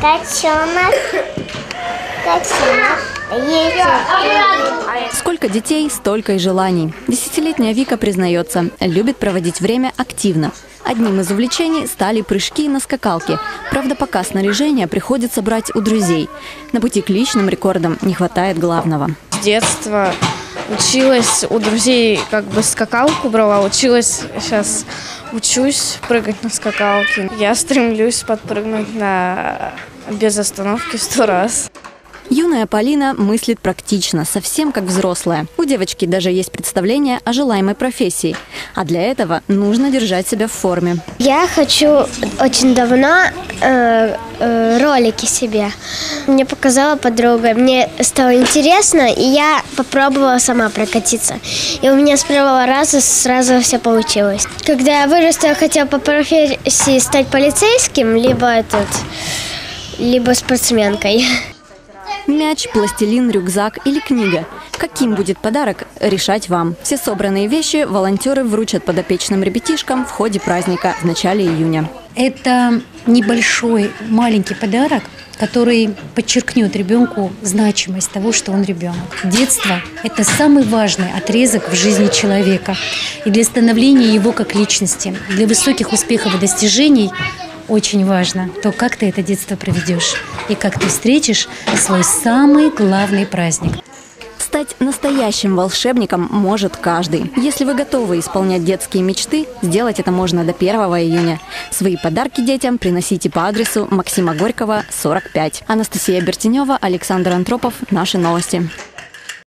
Котенок. Котенок. Есть. Сколько детей, столько и желаний. Десятилетняя Вика признается, любит проводить время активно. Одним из увлечений стали прыжки на скакалке. Правда, пока снаряжение приходится брать у друзей. На пути к личным рекордам не хватает главного. С детства училась у друзей, как бы скакалку брала, училась сейчас учусь прыгать на скакалке. Я стремлюсь подпрыгнуть на без остановки сто раз. Юная Полина мыслит практично, совсем как взрослая. У девочки даже есть представление о желаемой профессии. А для этого нужно держать себя в форме. Я хочу очень давно э, э, ролики себе. Мне показала подруга, мне стало интересно, и я попробовала сама прокатиться. И у меня с первого раза сразу все получилось. Когда я вырасту, я хотела по профессии стать полицейским, либо этот, либо спортсменкой. Мяч, пластилин, рюкзак или книга. Каким будет подарок, решать вам. Все собранные вещи волонтеры вручат подопечным ребятишкам в ходе праздника в начале июня. Это небольшой, маленький подарок, который подчеркнет ребенку значимость того, что он ребенок. Детство – это самый важный отрезок в жизни человека. И для становления его как личности, для высоких успехов и достижений очень важно то, как ты это детство проведешь и как ты встретишь свой самый главный праздник. Стать настоящим волшебником может каждый. Если вы готовы исполнять детские мечты, сделать это можно до 1 июня. Свои подарки детям приносите по адресу Максима Горького, 45. Анастасия Бертенева, Александр Антропов. Наши новости.